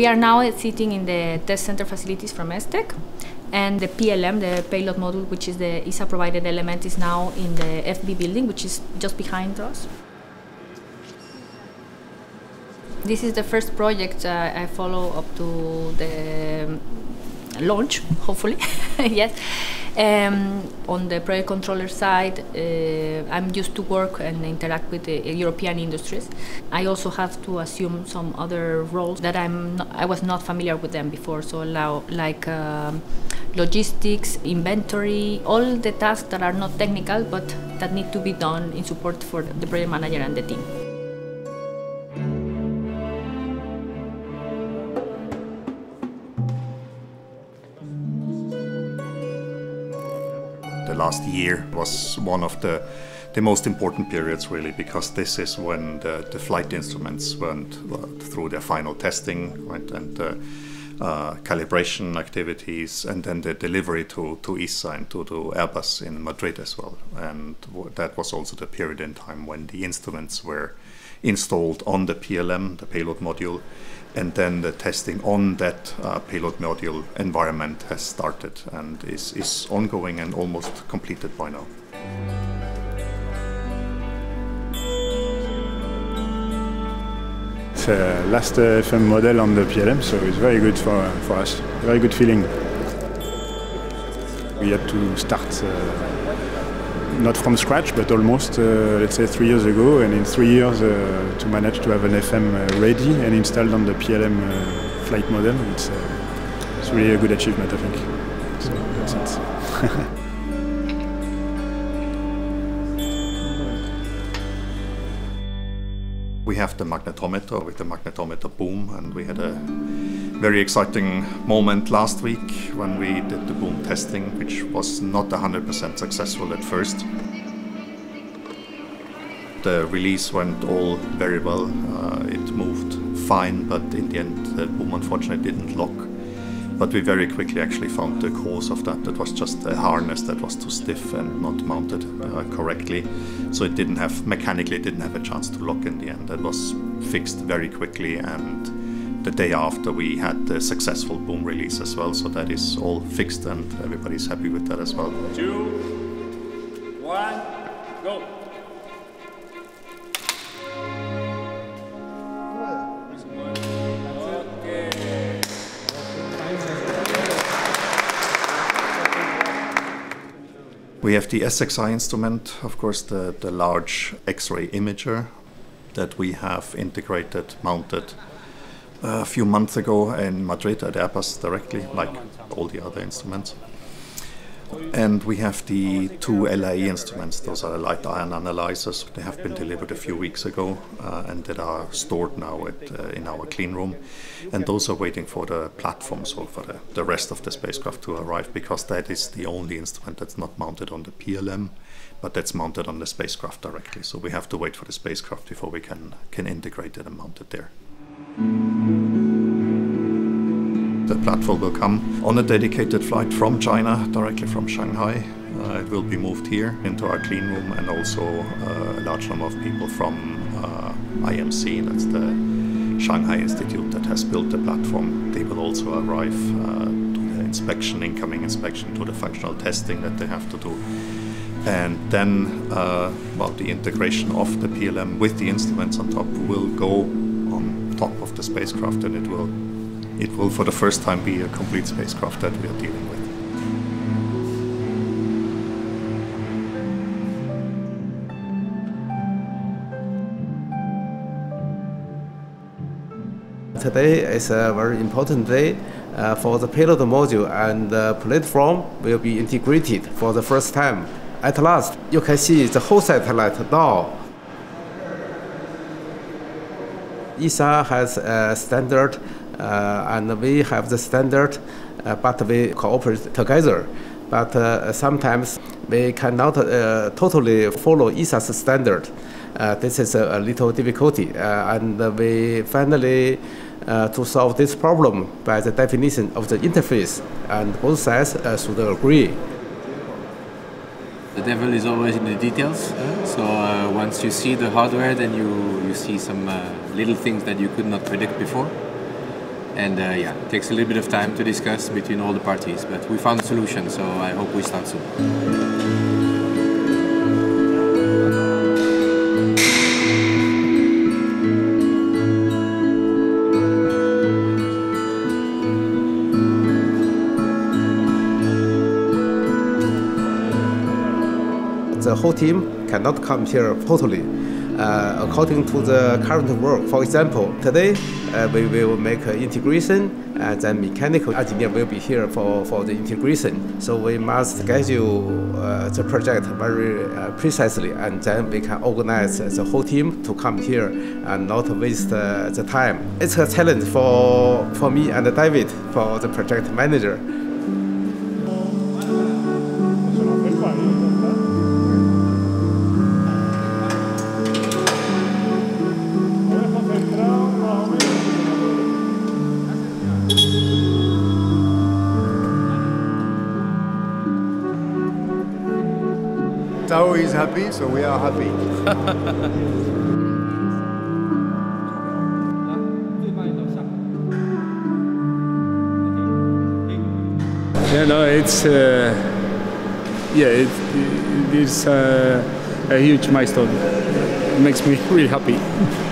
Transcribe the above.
we are now sitting in the test center facilities from ESTEC and the PLM, the payload module, which is the ESA provided element, is now in the FB building, which is just behind us. This is the first project uh, I follow up to the launch, hopefully, yes. Um, on the project controller side, uh, I'm used to work and interact with the European industries. I also have to assume some other roles that I'm not, I was not familiar with them before. So like um, logistics, inventory, all the tasks that are not technical but that need to be done in support for the project manager and the team. Last year was one of the the most important periods really because this is when the, the flight instruments went through their final testing right, and uh, uh, calibration activities and then the delivery to, to ESA and to, to Airbus in Madrid as well. And that was also the period in time when the instruments were installed on the PLM, the payload module, and then the testing on that uh, payload module environment has started and is, is ongoing and almost completed by now. Uh, last uh, FM model on the PLM, so it's very good for, for us. Very good feeling. We had to start uh, not from scratch, but almost, uh, let's say, three years ago. And in three years, uh, to manage to have an FM uh, ready and installed on the PLM uh, flight model, it's, uh, it's really a good achievement, I think. So that's it. We have the magnetometer with the magnetometer boom and we had a very exciting moment last week when we did the boom testing which was not 100% successful at first. The release went all very well, uh, it moved fine but in the end the boom unfortunately didn't lock. But we very quickly actually found the cause of that. That was just a harness that was too stiff and not mounted uh, correctly. So it didn't have, mechanically it didn't have a chance to lock in the end. That was fixed very quickly and the day after we had the successful boom release as well. So that is all fixed and everybody's happy with that as well. Two, one, go. We have the SXI instrument, of course, the, the large X-ray imager that we have integrated, mounted uh, a few months ago in Madrid at Airbus directly, like all the other instruments. And we have the two LIA instruments. Those are light ion analyzers. They have been delivered a few weeks ago uh, and that are stored now at, uh, in our clean room. And those are waiting for the platform, so for the, the rest of the spacecraft to arrive because that is the only instrument that's not mounted on the PLM, but that's mounted on the spacecraft directly. So we have to wait for the spacecraft before we can, can integrate it and mount it there. The platform will come on a dedicated flight from China, directly from Shanghai. Uh, it will be moved here into our clean room and also uh, a large number of people from uh, IMC, that's the Shanghai Institute that has built the platform. They will also arrive uh, to the inspection, incoming inspection, to the functional testing that they have to do. And then, uh, well, the integration of the PLM with the instruments on top will go on top of the spacecraft and it will it will for the first time be a complete spacecraft that we are dealing with. Today is a very important day uh, for the payload module and the platform will be integrated for the first time. At last, you can see the whole satellite now. ESA has a standard and we have the standard, uh, but we cooperate together. But uh, sometimes we cannot uh, totally follow ESA's standard. Uh, this is a, a little difficulty, uh, and we finally to solve this problem by the definition of the interface, and both sides should agree. The devil is always in the details. So once you see the hardware, then you, you see some little things that you could not predict before. And uh, yeah, it takes a little bit of time to discuss between all the parties, but we found a solution, so I hope we start soon. the whole team cannot come here totally. Uh, according to the current work, for example, today uh, we will make uh, integration and then mechanical engineer will be here for, for the integration. So we must schedule uh, the project very uh, precisely and then we can organize the whole team to come here and not waste uh, the time. It's a challenge for, for me and David, for the project manager. Tao is happy, so we are happy. Yeah, no, it's uh, yeah, it, it is uh, a huge milestone. It makes me really happy.